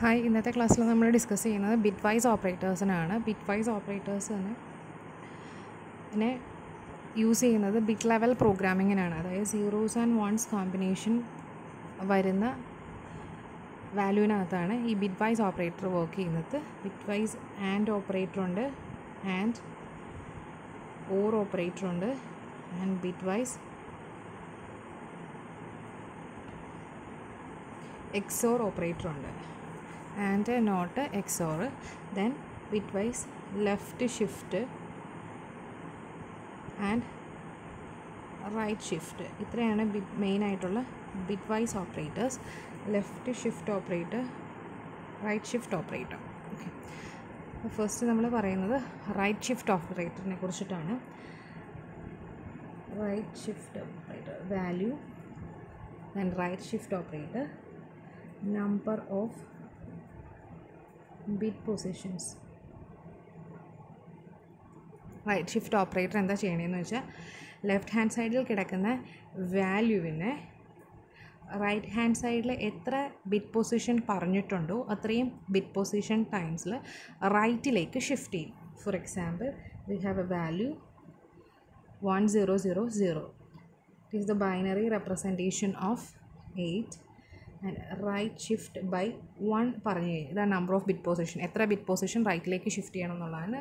Hi ഇന്നത്തെ ക്ലാസ്സിൽ നമ്മൾ ഡിസ്കസ് ചെയ്യുന്നത് ബിറ്റ് വൈസ് ഓപ്പറേറ്റേഴ്സിനാണ്. ബിറ്റ് വൈസ് ഓപ്പറേറ്റേഴ്സ് തന്നെ പിന്നെ യൂസ് ചെയ്യുന്നത് ബിറ്റ് ലെവൽ പ്രോഗ്രാമിങ്ങിനാണ്. അതായത് സീറോസ് ആൻഡ് വൺസ് കോമ്പിനേഷൻ വരുന്ന വാല്യൂവിനകത്താണ് ഈ ബിറ്റ് വൈസ് ഓപ്പറേറ്റർ വർക്ക് ചെയ്യുന്നത്. ബിറ്റ് വൈസ് ആൻഡ് ഓപ്പറേറ്റർ ഉണ്ട് ആൻഡ് ഓർ ഓപ്പറേറ്റർ ഉണ്ട് and bitwise XOR operator ഉണ്ട്. And not XOR then bitwise left shift and right shift ഇത്രയാണ് bit main ആയിട്ടുള്ള bitwise operators left shift operator right shift operator okay first നമ്മൾ പറയുന്നത് right shift ഓപ്പറേറ്ററിനെ കുറിച്ചിട്ടാണ്. Right shift operator value and right shift operator number of bit പൊസിഷൻസ്. Right shift operator എന്താ ചെയ്യണമെന്ന് വെച്ചാൽ ലെഫ്റ്റ് ഹാൻഡ് സൈഡിൽ കിടക്കുന്ന വാല്യൂവിനെ റൈറ്റ് ഹാൻഡ് സൈഡിൽ എത്ര ബിറ്റ് പൊസിഷൻ പറഞ്ഞിട്ടുണ്ടോ അത്രയും ബിറ്റ് പൊസിഷൻ ടൈംസിൽ റൈറ്റിലേക്ക് ഷിഫ്റ്റ് ചെയ്യും. For example we have a value one zero zero zero it is the binary representation of eight right shift by one പറഞ്ഞു കഴിഞ്ഞാൽ ഇതാണ് നമ്പർ ഓഫ് ബിറ്റ് പൊസിഷൻ എത്ര ബിറ്റ് പൊസിഷൻ റൈറ്റിലേക്ക് shift ചെയ്യണം എന്നുള്ളതാണ്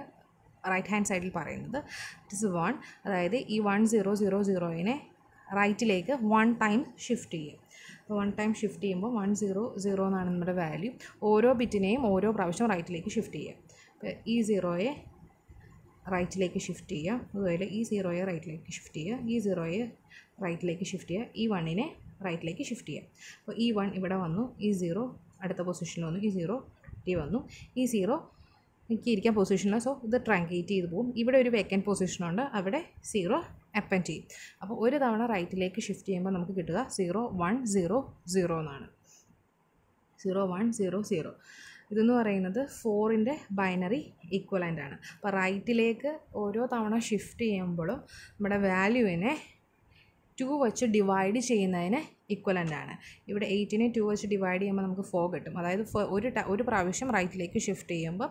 right hand സൈഡിൽ പറയുന്നത്. ഇറ്റ് ഇസ് വൺ അതായത് ഈ വൺ സീറോ സീറോ സീറോയിനെ റൈറ്റിലേക്ക് വൺ ടൈം ഷിഫ്റ്റ് ചെയ്യും അപ്പോൾ വൺ ടൈം ഷിഫ്റ്റ് ചെയ്യുമ്പോൾ വൺ സീറോ സീറോ എന്നാണ് നമ്മുടെ വാല്യൂ ഓരോ ബിറ്റിനെയും ഓരോ പ്രാവശ്യം റൈറ്റിലേക്ക് ഷിഫ്റ്റ് ചെയ്യുക. അപ്പോൾ ഈ സീറോയെ റൈറ്റിലേക്ക് ഷിഫ്റ്റ് ചെയ്യുക. അതുപോലെ ഈ സീറോയെ റൈറ്റിലേക്ക് ഷിഫ്റ്റ് ചെയ്യുക. ഈ സീറോയെ റൈറ്റിലേക്ക് ഷിഫ്റ്റ് ചെയ്യുക. ഈ വണ്ണിനെ റൈറ്റിലേക്ക് ഷിഫ്റ്റ് ചെയ്യാം. അപ്പോൾ ഈ വൺ ഇവിടെ വന്നു ഈ സീറോ അടുത്ത പൊസിഷനിൽ വന്നു ഈ സീറോ ടി വന്നു ഈ സീറോ എനിക്ക് ഇരിക്കാൻ പൊസിഷനിൽ സോ ഇത് ട്രാങ്കേറ്റ് ചെയ്ത് പോകും. ഇവിടെ ഒരു വേക്കന്റ് പൊസിഷനുണ്ട് അവിടെ സീറോ അപ്പന്റ് ചെയ്യും. അപ്പോൾ ഒരു തവണ റൈറ്റിലേക്ക് ഷിഫ്റ്റ് ചെയ്യുമ്പോൾ നമുക്ക് കിട്ടുക സീറോ വൺ സീറോ സീറോ എന്നാണ്. Zero one zero zero. ഇതെന്ന് പറയുന്നത് ഫോറിന്റെ ബൈനറി ഈക്വലന്റ് ആണ്. അപ്പോൾ റൈറ്റിലേക്ക് ഓരോ തവണ ഷിഫ്റ്റ് ചെയ്യുമ്പോഴും നമ്മുടെ വാല്യൂവിനെ ടു വെച്ച് ഡിവൈഡ് ചെയ്യുന്നതിന് ഇക്വലന്റ് ആണ്. ഇവിടെ എയ്റ്റിനെ ടു വെച്ച് ഡിവൈഡ് ചെയ്യുമ്പോൾ നമുക്ക് ഫോർ കിട്ടും. അതായത് ഒരു ഒരു പ്രാവശ്യം റൈറ്റിലേക്ക് ഷിഫ്റ്റ് ചെയ്യുമ്പോൾ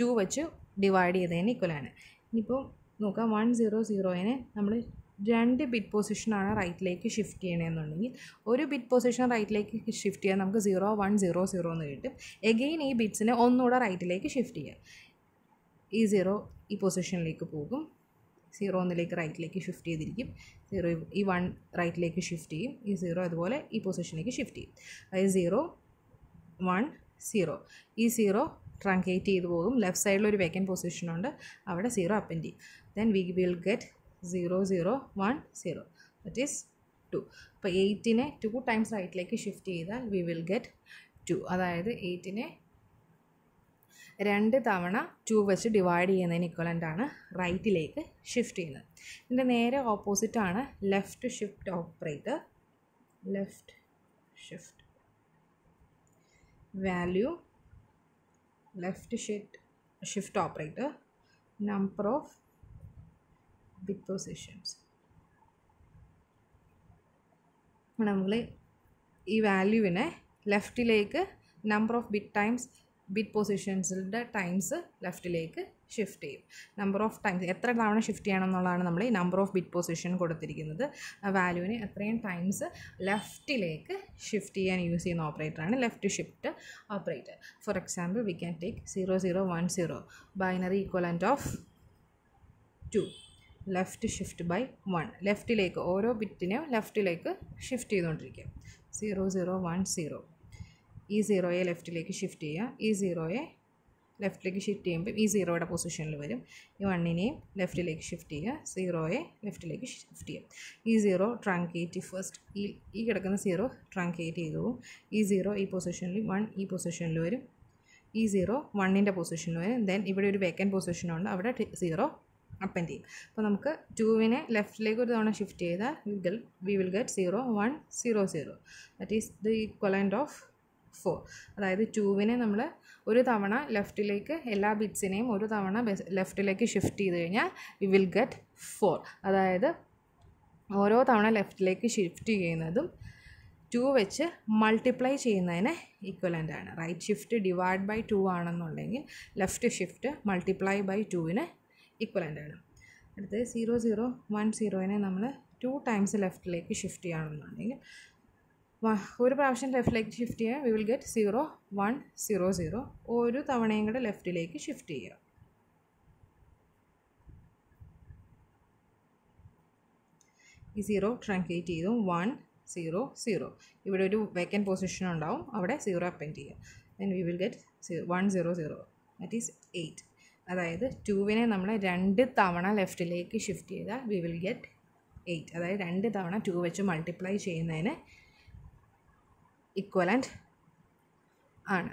ടു വെച്ച് ഡിവൈഡ് ചെയ്തതിന് ഇക്വലാണ് ഇനിയിപ്പോൾ നോക്കാം വൺ സീറോ സീറോയിനെ നമ്മൾ രണ്ട് ബിറ്റ് പൊസിഷനാണ് റൈറ്റിലേക്ക് ഷിഫ്റ്റ് ചെയ്യണമെന്നുണ്ടെങ്കിൽ ഒരു ബിറ്റ് പൊസിഷൻ റൈറ്റിലേക്ക് ഷിഫ്റ്റ് ചെയ്യാൻ നമുക്ക് സീറോ വൺ സീറോ സീറോ എന്ന് കിട്ടും. എഗെയിൻ ഈ ബിറ്റ്സിനെ ഒന്നുകൂടെ റൈറ്റിലേക്ക് ഷിഫ്റ്റ് ചെയ്യാം. ഈ സീറോ ഈ പൊസിഷനിലേക്ക് പോകും. സീറോ ഒന്നിലേക്ക് റൈറ്റിലേക്ക് ഷിഫ്റ്റ് ചെയ്തിരിക്കും. സീറോ ഈ വൺ റൈറ്റിലേക്ക് ഷിഫ്റ്റ് ചെയ്യും. ഈ സീറോ അതുപോലെ ഈ പൊസിഷനിലേക്ക് ഷിഫ്റ്റ് ചെയ്യും. അതായത് സീറോ വൺ സീറോ. ഈ സീറോ ട്രങ്കേറ്റ് ചെയ്ത് പോകും. ലെഫ്റ്റ് സൈഡിൽ ഒരു വേക്കന്റ് പൊസിഷനുണ്ട് അവിടെ സീറോ അപ്പൻ ചെയ്യും. Then we will get zero zero one zero that is two അപ്പോൾ എയ്റ്റിനെ ടു ടൈംസ് റൈറ്റിലേക്ക് ഷിഫ്റ്റ് ചെയ്താൽ വി വിൽ ഗെറ്റ് ടു അതായത് എയ്റ്റിനെ രണ്ട് തവണ ടു വെച്ച് ഡിവൈഡ് ചെയ്യുന്നതിന് ഇക്വലന്റ് ആണ് റൈറ്റിലേക്ക് ഷിഫ്റ്റ് ചെയ്യുന്നത്. ഇതിന്റെ നേരെ ഓപ്പോസിറ്റാണ് left shift operator left shift value left shift shift operator number of bit positions നമ്മൾ ഈ വാല്യൂവിനെ ലെഫ്റ്റിലേക്ക് number of bit times bit പൊസിഷൻസിന്റെ times ലെഫ്റ്റിലേക്ക് ഷിഫ്റ്റ് ചെയ്യും. നമ്പർ ഓഫ് ടൈംസ് എത്ര തവണ ഷിഫ്റ്റ് ചെയ്യണം എന്നുള്ളതാണ് നമ്മൾ ഈ നമ്പർ ഓഫ് ബിറ്റ് പൊസിഷൻ കൊടുത്തിരിക്കുന്നത്. വാല്യൂവിനെ എത്രയും ടൈംസ് ലെഫ്റ്റിലേക്ക് ഷിഫ്റ്റ് ചെയ്യാൻ യൂസ് ചെയ്യുന്ന ഓപ്പറേറ്ററാണ് left shift operator for example we can take zero zero one zero binary equivalent of two left shift by one ലെഫ്റ്റിലേക്ക് ഓരോ ബിറ്റിനെയും ലെഫ്റ്റിലേക്ക് ഷിഫ്റ്റ് ചെയ്തുകൊണ്ടിരിക്കുക സീറോ സീറോ വൺ സീറോ ഈ സീറോയെ ലെഫ്റ്റിലേക്ക് ഷിഫ്റ്റ് ചെയ്യുക. ഈ സീറോയെ ലെഫ്റ്റിലേക്ക് ഷിഫ്റ്റ് ചെയ്യുമ്പോൾ ഈ സീറോയുടെ പൊസിഷനിൽ വരും. ഈ വണ്ണിനെയും ലെഫ്റ്റിലേക്ക് ഷിഫ്റ്റ് ചെയ്യുക. സീറോയെ ലെഫ്റ്റിലേക്ക് ഷിഫ്റ്റ് ചെയ്യുക. ഈ സീറോ ട്രാങ്കേറ്റ് ഫസ്റ്റ് ഈ ഈ കിടക്കുന്ന സീറോ ട്രാങ്കേറ്റ് ചെയ്തു പോകും. ഈ സീറോ ഈ പൊസിഷനിൽ വൺ ഈ പൊസിഷനിൽ വരും. ഈ സീറോ വണ്ണിന്റെ പൊസിഷനിൽ വരും. ദെൻ ഇവിടെ ഒരു വേക്കന്റ് പൊസിഷനുണ്ട് അവിടെ സീറോ അപ്പൻ ചെയ്യും. അപ്പോൾ നമുക്ക് ടുവിനെ ലെഫ്റ്റിലേക്ക് ഒരു തവണ ഷിഫ്റ്റ് ചെയ്താൽ we will we will get zero one zero zero that is the equivalent of four അതായത് ടുവിനെ നമ്മൾ ഒരു തവണ ലെഫ്റ്റിലേക്ക് എല്ലാ ബിറ്റ്സിനെയും ഒരു തവണ ലെഫ്റ്റിലേക്ക് ഷിഫ്റ്റ് ചെയ്ത് കഴിഞ്ഞാൽ വി വിൽ ഗെറ്റ് ഫോർ അതായത് ഓരോ തവണ ലെഫ്റ്റിലേക്ക് ഷിഫ്റ്റ് ചെയ്യുന്നതും ടു വെച്ച് മൾട്ടിപ്ലൈ ചെയ്യുന്നതിന് ഈക്വലന്റ് ആണ്. Right shift divide by two ആണെന്നുണ്ടെങ്കിൽ ലെഫ്റ്റ് ഷിഫ്റ്റ് മൾട്ടിപ്ലൈ ബൈ ടുവിന് ഈക്വലന്റ് ആണ്. അടുത്തത് സീറോ സീറോ വൺ സീറോയിനെ നമ്മൾ ടു ടൈംസ് ലെഫ്റ്റിലേക്ക് ഷിഫ്റ്റ് ചെയ്യുകയാണെന്നുണ്ടെങ്കിൽ ഒരു പ്രാവശ്യം ലെഫ്റ്റിലേക്ക് ഷിഫ്റ്റ് ചെയ്യുക. We will get zero one zero zero ഒരു തവണയും കൂടെ ലെഫ്റ്റിലേക്ക് ഷിഫ്റ്റ് ചെയ്യുക. ഈ സീറോ ട്രങ്കേറ്റ് ചെയ്തു. വൺ സീറോ സീറോ ഇവിടെ ഒരു വേക്കന്റ് പൊസിഷൻ ഉണ്ടാവും. അവിടെ സീറോ അപ്പൻഡ് ചെയ്യുക. Then we will get one zero zero that is eight അതായത് ടുവിനെ നമ്മൾ രണ്ട് തവണ ലെഫ്റ്റിലേക്ക് ഷിഫ്റ്റ് ചെയ്താൽ വി വിൽ ഗെറ്റ് എയ്റ്റ് അതായത് രണ്ട് തവണ ടു വെച്ച് മൾട്ടിപ്ലൈ ചെയ്യുന്നതിന് ഇക്വലന്റ് ആണ്.